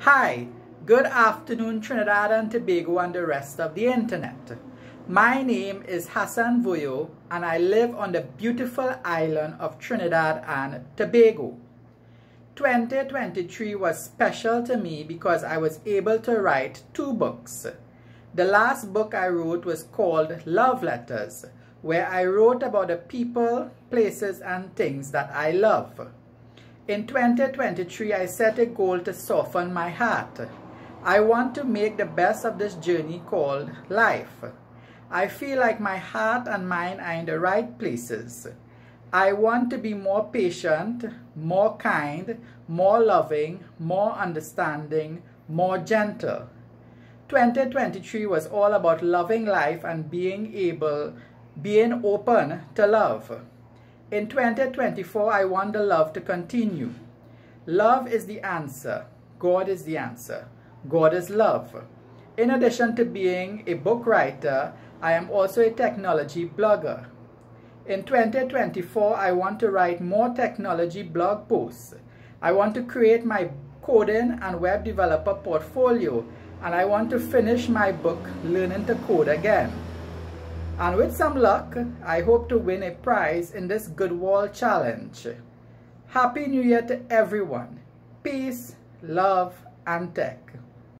Hi, good afternoon Trinidad and Tobago and the rest of the internet. My name is Hassan Voyeau and I live on the beautiful island of Trinidad and Tobago. 2023 was special to me because I was able to write two books. The last book I wrote was called Love Letters, where I wrote about the people, places, and things that I love. In 2023, I set a goal to soften my heart. I want to make the best of this journey called life. I feel like my heart and mind are in the right places. I want to be more patient, more kind, more loving, more understanding, more gentle. 2023 was all about loving life and being able, being open to love. In 2024, I want the love to continue. Love is the answer. God is the answer. God is love. In addition to being a book writer, I am also a technology blogger. In 2024, I want to write more technology blog posts. I want to create my coding and web developer portfolio and I want to finish my book Learning to Code Again. And with some luck, I hope to win a prize in this Goodwall Challenge. Happy New Year to everyone. Peace, love, and tech.